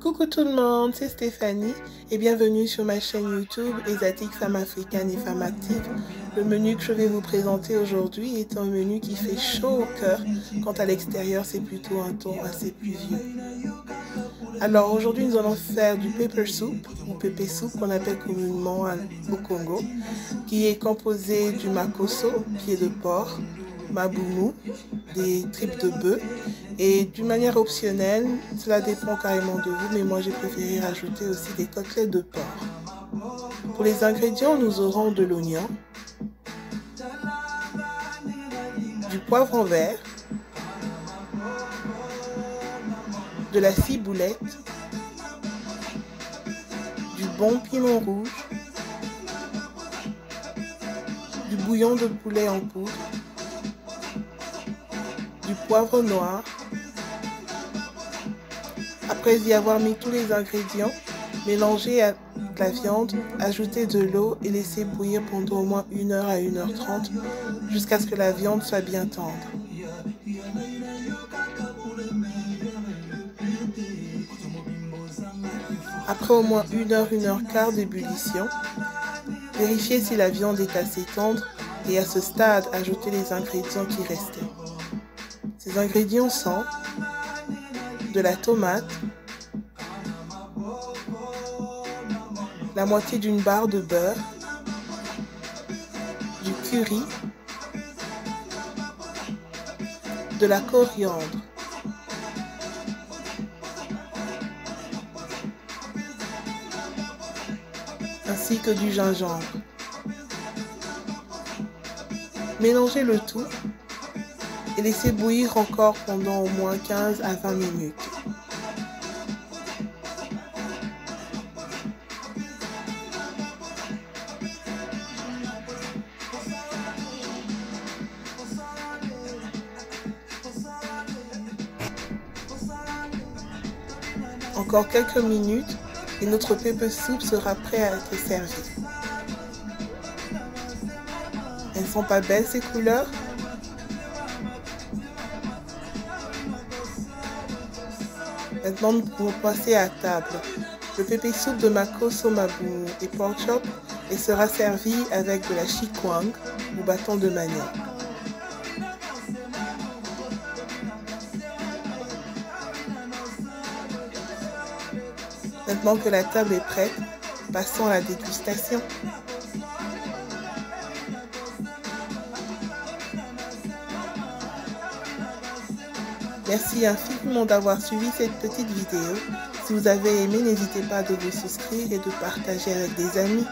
Coucou tout le monde, c'est Stéphanie et bienvenue sur ma chaîne YouTube Exatique Femme Africaine et Femme Active. Le menu que je vais vous présenter aujourd'hui est un menu qui fait chaud au cœur, quand à l'extérieur c'est plutôt un ton assez pluvieux. Alors aujourd'hui nous allons faire du pepper soup ou pépé soup qu'on appelle communément au Congo, qui est composé du makoso, pied de porc, maboumou, des tripes de bœuf. Et d'une manière optionnelle, cela dépend carrément de vous, mais moi j'ai préféré rajouter aussi des côtelettes de porc. Pour les ingrédients, nous aurons de l'oignon, du poivre en vert, de la ciboulette, du bon piment rouge, du bouillon de poulet en poudre, poivre noir. Après y avoir mis tous les ingrédients, mélangez la viande, ajoutez de l'eau et laissez bouillir pendant au moins 1 heure à 1 heure 30 jusqu'à ce que la viande soit bien tendre. Après au moins 1 heure, 1 heure quart d'ébullition, vérifiez si la viande est assez tendre et à ce stade, ajoutez les ingrédients qui restaient. Ces ingrédients sont de la tomate, la moitié d'une barre de beurre, du curry, de la coriandre, ainsi que du gingembre. Mélangez le tout et laissez bouillir encore pendant au moins 15 à 20 minutes. Encore quelques minutes et notre pepper soupe sera prêt à être servi. Elles sont pas belles ces couleurs? Maintenant, nous pouvons passer à table. Le pépé soupe de Mako Somabu et pork chop et sera servi avec de la chikwang ou bâton de manioc. Maintenant que la table est prête, passons à la dégustation. Merci infiniment d'avoir suivi cette petite vidéo. Si vous avez aimé, n'hésitez pas à vous souscrire et de partager avec des amis.